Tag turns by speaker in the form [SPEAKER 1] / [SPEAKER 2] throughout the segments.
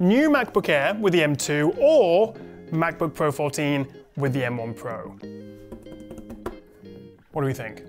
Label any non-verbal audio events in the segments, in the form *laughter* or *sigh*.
[SPEAKER 1] New MacBook Air with the M2 or MacBook Pro 14 with the M1 Pro? What do we think?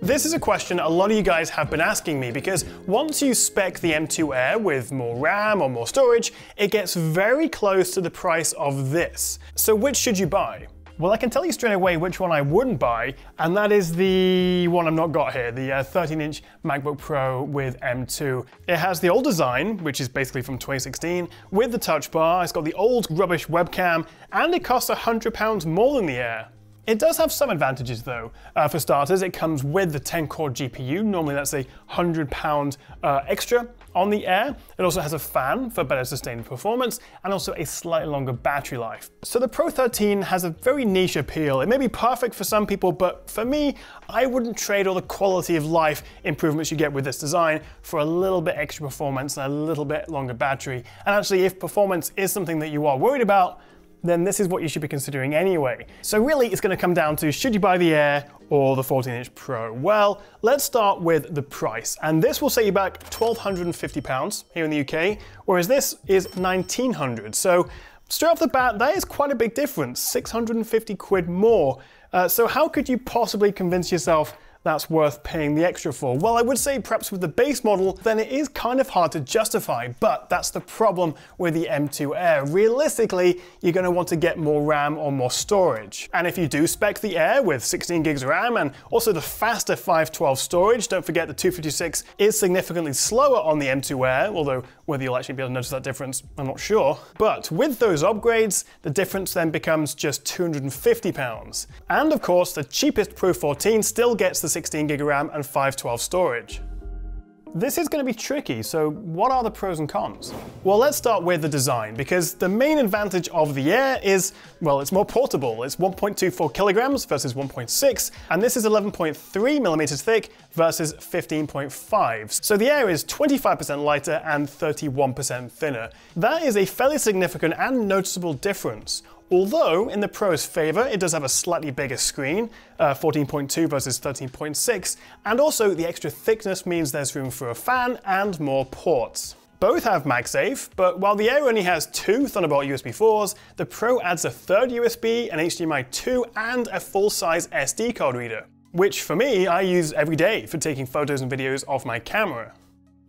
[SPEAKER 1] This is a question a lot of you guys have been asking me because once you spec the M2 Air with more RAM or more storage, it gets very close to the price of this. So which should you buy? Well, I can tell you straight away which one I wouldn't buy, and that is the one I've not got here, the 13-inch uh, MacBook Pro with M2. It has the old design, which is basically from 2016, with the touch bar, it's got the old rubbish webcam, and it costs £100 more than the Air. It does have some advantages though. Uh, for starters, it comes with the 10 core GPU. Normally that's a 100 pound uh, extra on the Air. It also has a fan for better sustained performance and also a slightly longer battery life. So the Pro 13 has a very niche appeal. It may be perfect for some people, but for me, I wouldn't trade all the quality of life improvements you get with this design for a little bit extra performance and a little bit longer battery. And actually, if performance is something that you are worried about, then this is what you should be considering anyway. So really, it's going to come down to should you buy the Air or the 14-inch Pro? Well, let's start with the price. And this will set you back £1,250 here in the UK, whereas this is 1900 So straight off the bat, that is quite a big difference, 650 quid more. Uh, so how could you possibly convince yourself that's worth paying the extra for? Well, I would say perhaps with the base model, then it is kind of hard to justify, but that's the problem with the M2 Air. Realistically, you're going to want to get more RAM or more storage. And if you do spec the Air with 16 gigs of RAM and also the faster 512 storage, don't forget the 256 is significantly slower on the M2 Air, although whether you'll actually be able to notice that difference, I'm not sure. But with those upgrades, the difference then becomes just 250 pounds. And of course, the cheapest Pro 14 still gets the 16 gig RAM and 512 storage. This is going to be tricky, so what are the pros and cons? Well, let's start with the design, because the main advantage of the Air is, well, it's more portable. It's 1.24 kilograms versus 1.6, and this is 11.3 millimeters thick versus 15.5. So the Air is 25% lighter and 31% thinner. That is a fairly significant and noticeable difference. Although, in the Pro's favor, it does have a slightly bigger screen, 14.2 uh, versus 13.6, and also the extra thickness means there's room for a fan and more ports. Both have MagSafe, but while the Air only has two Thunderbolt USB 4s, the Pro adds a third USB, an HDMI 2, and a full-size SD card reader, which for me, I use every day for taking photos and videos off my camera.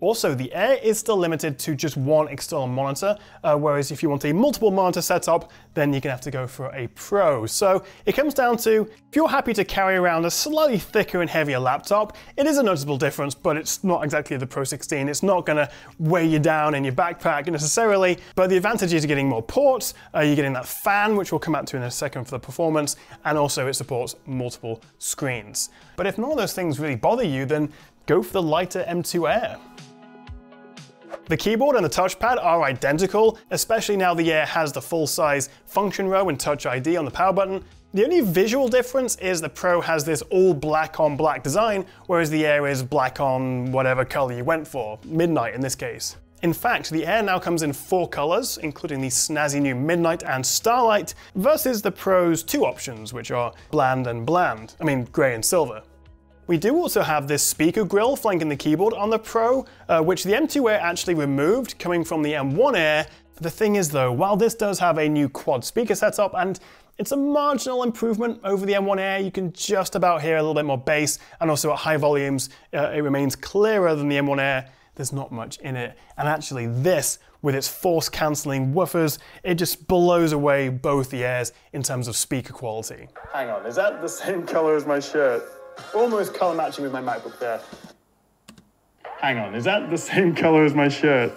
[SPEAKER 1] Also, the Air is still limited to just one external monitor, uh, whereas if you want a multiple monitor setup, then you're gonna have to go for a Pro. So it comes down to, if you're happy to carry around a slightly thicker and heavier laptop, it is a noticeable difference, but it's not exactly the Pro 16. It's not gonna weigh you down in your backpack necessarily, but the advantage is you're getting more ports, uh, you're getting that fan, which we'll come back to in a second for the performance, and also it supports multiple screens. But if none of those things really bother you, then go for the lighter M2 Air. The keyboard and the touchpad are identical, especially now the Air has the full-size function row and Touch ID on the power button. The only visual difference is the Pro has this all black on black design, whereas the Air is black on whatever color you went for, midnight in this case. In fact, the Air now comes in four colors, including the snazzy new Midnight and Starlight, versus the Pro's two options, which are bland and bland. I mean, gray and silver. We do also have this speaker grill flanking the keyboard on the Pro, uh, which the M2 Air actually removed coming from the M1 Air. The thing is though, while this does have a new quad speaker setup and it's a marginal improvement over the M1 Air. You can just about hear a little bit more bass, and also at high volumes, uh, it remains clearer than the M1 Air. There's not much in it. And actually, this, with its force cancelling woofers, it just blows away both the Airs in terms of speaker quality. Hang on, is that the same *laughs* color as my shirt? Almost color matching with my MacBook there. Hang on, is that the same color as my shirt?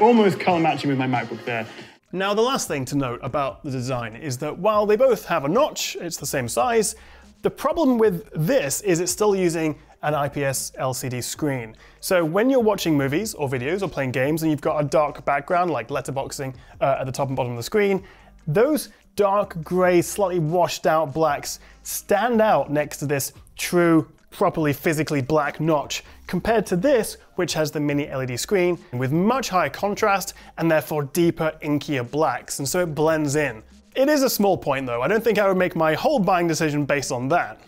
[SPEAKER 1] Almost color matching with my MacBook there. Now, the last thing to note about the design is that while they both have a notch, it's the same size, the problem with this is it's still using an IPS LCD screen. So when you're watching movies or videos or playing games and you've got a dark background like letterboxing uh, at the top and bottom of the screen, those dark grey, slightly washed out blacks stand out next to this true, properly physically black notch, compared to this, which has the mini LED screen with much higher contrast and therefore deeper, inkier blacks, and so it blends in. It is a small point though, I don't think I would make my whole buying decision based on that.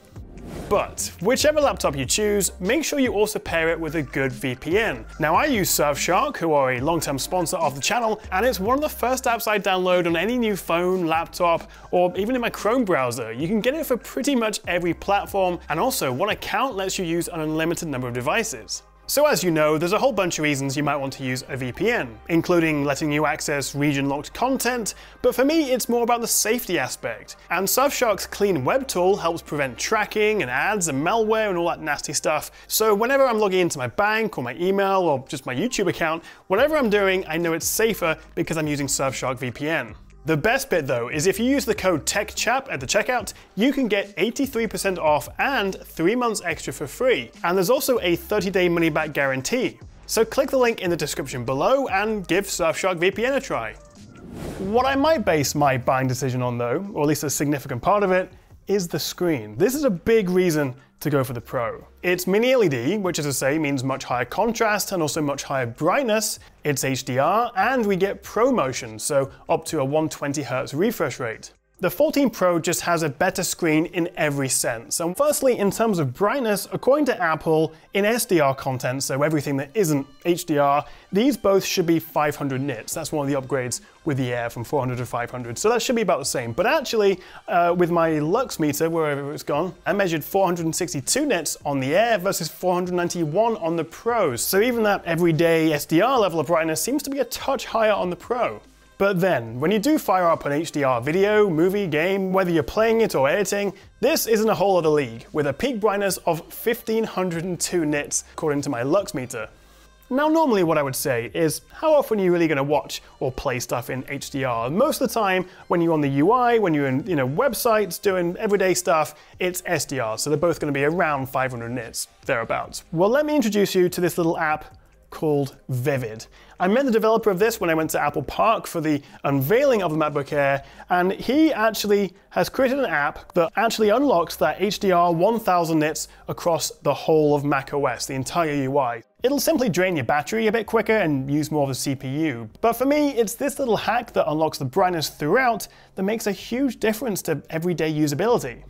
[SPEAKER 1] But whichever laptop you choose, make sure you also pair it with a good VPN. Now I use Surfshark, who are a long-term sponsor of the channel, and it's one of the first apps I download on any new phone, laptop, or even in my Chrome browser. You can get it for pretty much every platform, and also one account lets you use an unlimited number of devices. So as you know, there's a whole bunch of reasons you might want to use a VPN, including letting you access region-locked content, but for me it's more about the safety aspect. And Surfshark's Clean Web tool helps prevent tracking and ads and malware and all that nasty stuff. So whenever I'm logging into my bank or my email or just my YouTube account, whatever I'm doing, I know it's safer because I'm using Surfshark VPN. The best bit though is if you use the code TechChap at the checkout, you can get 83% off and 3 months extra for free. And there's also a 30-day money-back guarantee. So click the link in the description below and give Surfshark VPN a try. What I might base my buying decision on though, or at least a significant part of it, is the screen. This is a big reason to go for the Pro. It's mini LED, which as I say means much higher contrast and also much higher brightness. It's HDR and we get ProMotion, so up to a 120Hz refresh rate. The 14 Pro just has a better screen in every sense. And firstly, in terms of brightness, according to Apple, in SDR content, so everything that isn't HDR, these both should be 500 nits. That's one of the upgrades with the Air from 400 to 500. So that should be about the same. But actually, uh, with my Lux meter, wherever it's gone, I measured 462 nits on the Air versus 491 on the Pros. So even that everyday SDR level of brightness seems to be a touch higher on the Pro. But then, when you do fire up an HDR video, movie, game, whether you're playing it or editing, this isn't a whole other league, with a peak brightness of 1502 nits, according to my Lux meter. Now normally what I would say is, how often are you really going to watch or play stuff in HDR? Most of the time, when you're on the UI, when you're in you know, websites doing everyday stuff, it's SDR, so they're both going to be around 500 nits, thereabouts. Well, let me introduce you to this little app called Vivid. I met the developer of this when I went to Apple Park for the unveiling of the MacBook Air, and he actually has created an app that actually unlocks that HDR 1000 nits across the whole of macOS, the entire UI. It'll simply drain your battery a bit quicker and use more of the CPU. But for me, it's this little hack that unlocks the brightness throughout that makes a huge difference to everyday usability.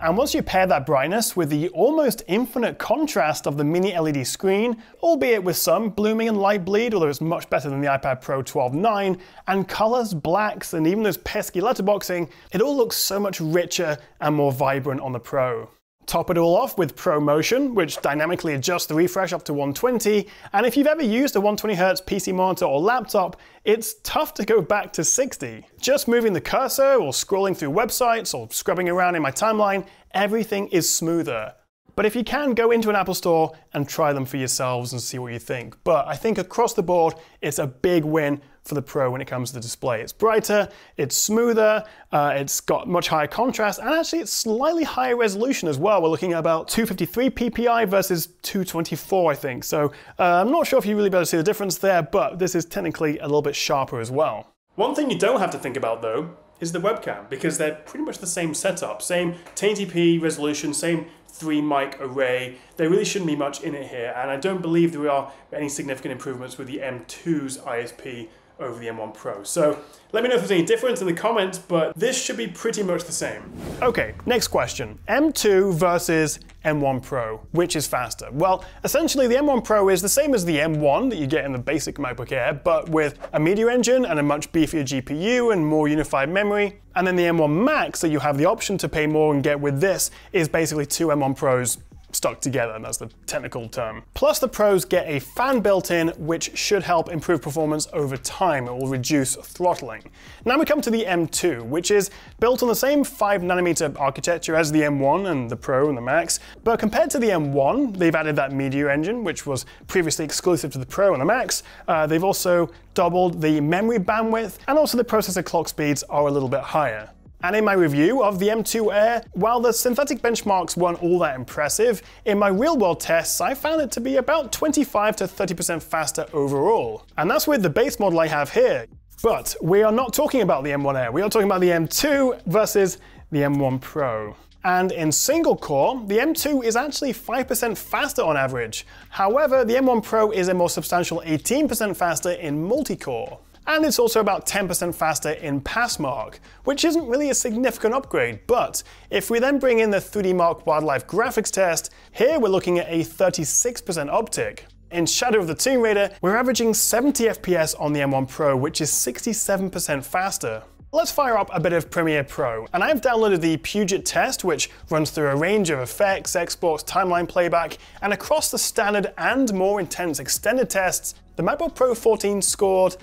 [SPEAKER 1] And once you pair that brightness with the almost infinite contrast of the mini LED screen, albeit with some blooming and light bleed, although it's much better than the iPad Pro 12.9, and colors, blacks, and even those pesky letterboxing, it all looks so much richer and more vibrant on the Pro. Top it all off with ProMotion, which dynamically adjusts the refresh up to 120, and if you've ever used a 120Hz PC monitor or laptop, it's tough to go back to 60. Just moving the cursor or scrolling through websites or scrubbing around in my timeline, everything is smoother. But if you can, go into an Apple store and try them for yourselves and see what you think. But I think across the board, it's a big win for the Pro when it comes to the display. It's brighter, it's smoother, uh, it's got much higher contrast, and actually it's slightly higher resolution as well. We're looking at about 253 ppi versus 224, I think. So uh, I'm not sure if you really better see the difference there, but this is technically a little bit sharper as well. One thing you don't have to think about though is the webcam because they're pretty much the same setup, same 1080p resolution, same three mic array. There really shouldn't be much in it here, and I don't believe there are any significant improvements with the M2's ISP over the M1 Pro. So let me know if there's any difference in the comments, but this should be pretty much the same. Okay, next question. M2 versus M1 Pro, which is faster? Well, essentially the M1 Pro is the same as the M1 that you get in the basic MacBook Air, but with a media engine and a much beefier GPU and more unified memory. And then the M1 Max that you have the option to pay more and get with this is basically two M1 Pros stuck together, that's the technical term. Plus the Pros get a fan built in, which should help improve performance over time. It will reduce throttling. Now we come to the M2, which is built on the same 5nm architecture as the M1 and the Pro and the Max, but compared to the M1, they've added that media engine, which was previously exclusive to the Pro and the Max. Uh, they've also doubled the memory bandwidth, and also the processor clock speeds are a little bit higher. And in my review of the M2 Air, while the synthetic benchmarks weren't all that impressive, in my real world tests I found it to be about 25 to 30% faster overall. And that's with the base model I have here. But we are not talking about the M1 Air, we are talking about the M2 versus the M1 Pro. And in single core, the M2 is actually 5% faster on average. However, the M1 Pro is a more substantial 18% faster in multi-core. And it's also about 10% faster in Passmark, which isn't really a significant upgrade, but if we then bring in the 3D Mark Wildlife graphics test, here we're looking at a 36% uptick. In Shadow of the Tomb Raider, we're averaging 70 FPS on the M1 Pro, which is 67% faster. Let's fire up a bit of Premiere Pro, and I've downloaded the Puget test, which runs through a range of effects, exports, timeline playback, and across the standard and more intense extended tests, the MacBook Pro 14 scored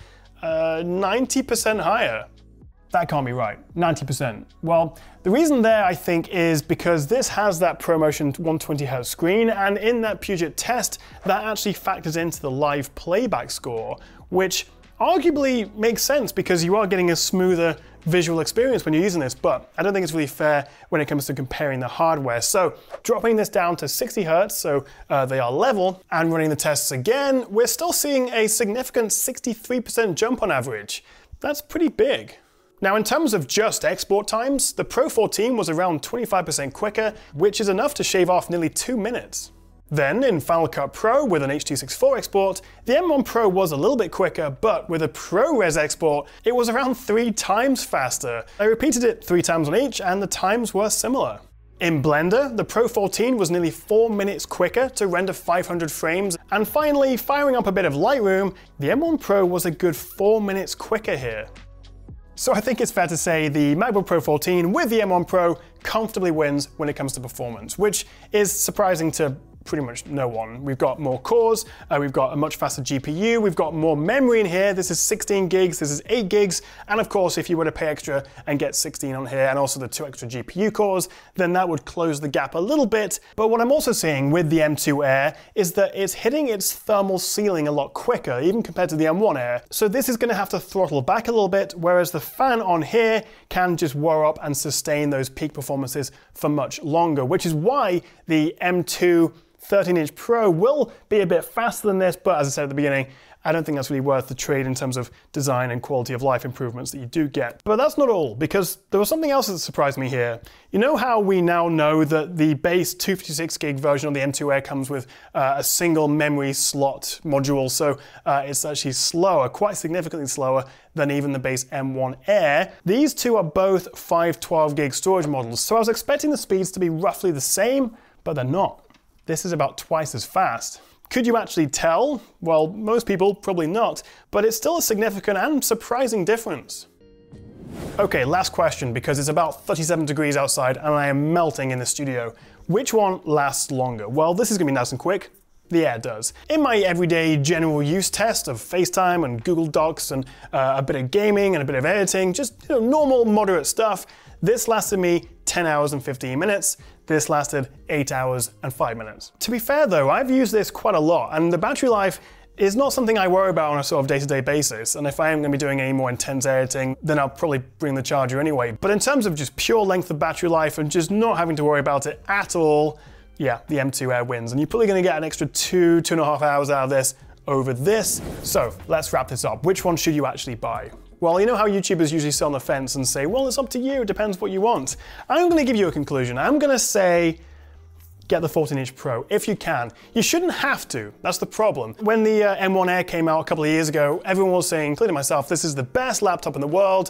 [SPEAKER 1] 90% uh, higher. That can't be right, 90%. Well, the reason there, I think, is because this has that ProMotion 120Hz screen, and in that Puget test, that actually factors into the live playback score, which arguably makes sense because you are getting a smoother visual experience when you're using this, but I don't think it's really fair when it comes to comparing the hardware. So dropping this down to 60 Hertz, so uh, they are level, and running the tests again, we're still seeing a significant 63% jump on average. That's pretty big. Now in terms of just export times, the Pro 14 was around 25% quicker, which is enough to shave off nearly two minutes. Then, in Final Cut Pro with an H.264 export, the M1 Pro was a little bit quicker, but with a ProRes export, it was around three times faster. I repeated it three times on each, and the times were similar. In Blender, the Pro 14 was nearly 4 minutes quicker to render 500 frames, and finally, firing up a bit of Lightroom, the M1 Pro was a good 4 minutes quicker here. So I think it's fair to say the MacBook Pro 14 with the M1 Pro comfortably wins when it comes to performance, which is surprising to pretty much no one. We've got more cores, uh, we've got a much faster GPU, we've got more memory in here. This is 16 gigs, this is 8 gigs, and of course, if you were to pay extra and get 16 on here and also the two extra GPU cores, then that would close the gap a little bit. But what I'm also seeing with the M2 Air is that it's hitting its thermal ceiling a lot quicker, even compared to the M1 Air. So this is going to have to throttle back a little bit, whereas the fan on here can just whir up and sustain those peak performances for much longer, which is why the M2 13 inch Pro will be a bit faster than this, but as I said at the beginning, I don't think that's really worth the trade in terms of design and quality of life improvements that you do get. But that's not all, because there was something else that surprised me here. You know how we now know that the base 256 gig version of the M2 Air comes with uh, a single memory slot module, so uh, it's actually slower, quite significantly slower than even the base M1 Air. These two are both 512 gig storage models, so I was expecting the speeds to be roughly the same, but they're not. This is about twice as fast. Could you actually tell? Well, most people probably not, but it's still a significant and surprising difference. Okay, last question because it's about 37 degrees outside and I am melting in the studio. Which one lasts longer? Well, this is gonna be nice and quick. The Air does. In my everyday general use test of FaceTime and Google Docs and uh, a bit of gaming and a bit of editing, just you know, normal, moderate stuff, this lasted me 10 hours and 15 minutes. This lasted 8 hours and 5 minutes. To be fair though, I've used this quite a lot and the battery life is not something I worry about on a sort of day-to-day -day basis. And if I am going to be doing any more intense editing, then I'll probably bring the charger anyway. But in terms of just pure length of battery life and just not having to worry about it at all, yeah, the M2 Air wins. And you're probably going to get an extra two, two and a half hours out of this over this. So let's wrap this up. Which one should you actually buy? Well, you know how YouTubers usually sit on the fence and say, well, it's up to you, it depends what you want. I'm going to give you a conclusion. I'm going to say, get the 14 inch Pro if you can. You shouldn't have to, that's the problem. When the uh, M1 Air came out a couple of years ago, everyone was saying, including myself, this is the best laptop in the world.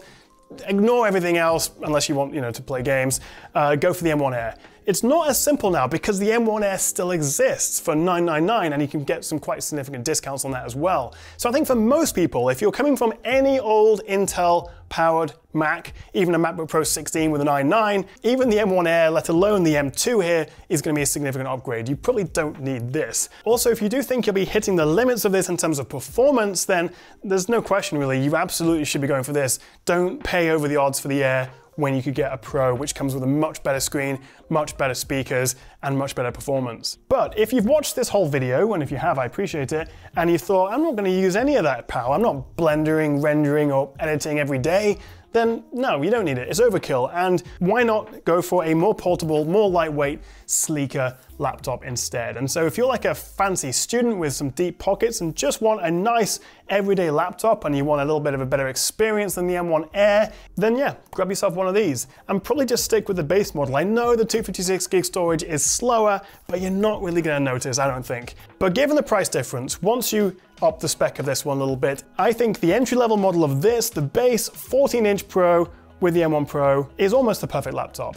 [SPEAKER 1] Ignore everything else unless you want you know, to play games. Uh, go for the M1 Air. It's not as simple now because the M1S still exists for 999 and you can get some quite significant discounts on that as well. So I think for most people, if you're coming from any old Intel powered Mac, even a MacBook Pro 16 with an i9, even the M1 Air, let alone the M2 here, is going to be a significant upgrade. You probably don't need this. Also, if you do think you'll be hitting the limits of this in terms of performance, then there's no question really, you absolutely should be going for this. Don't pay over the odds for the Air when you could get a Pro, which comes with a much better screen, much better speakers, and much better performance. But if you've watched this whole video, and if you have, I appreciate it, and you thought, I'm not gonna use any of that power, I'm not blendering, rendering, or editing every day, then no, you don't need it. It's overkill. And why not go for a more portable, more lightweight, sleeker laptop instead? And so if you're like a fancy student with some deep pockets and just want a nice everyday laptop and you want a little bit of a better experience than the M1 Air, then yeah, grab yourself one of these. And probably just stick with the base model. I know the 256 gig storage is slower, but you're not really gonna notice, I don't think. But given the price difference, once you up the spec of this one a little bit. I think the entry-level model of this, the base 14-inch Pro with the M1 Pro, is almost the perfect laptop.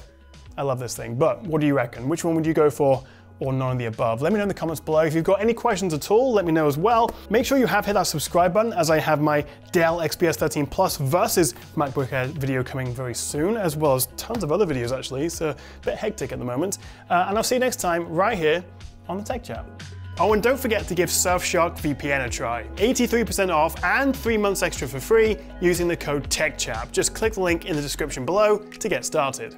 [SPEAKER 1] I love this thing, but what do you reckon? Which one would you go for? or none of the above? Let me know in the comments below. If you've got any questions at all, let me know as well. Make sure you have hit that subscribe button as I have my Dell XPS 13 Plus versus MacBook Air video coming very soon, as well as tons of other videos actually. It's a bit hectic at the moment. Uh, and I'll see you next time right here on the Tech Chap. Oh, and don't forget to give Surfshark VPN a try. 83% off and three months extra for free using the code TechChap. Just click the link in the description below to get started.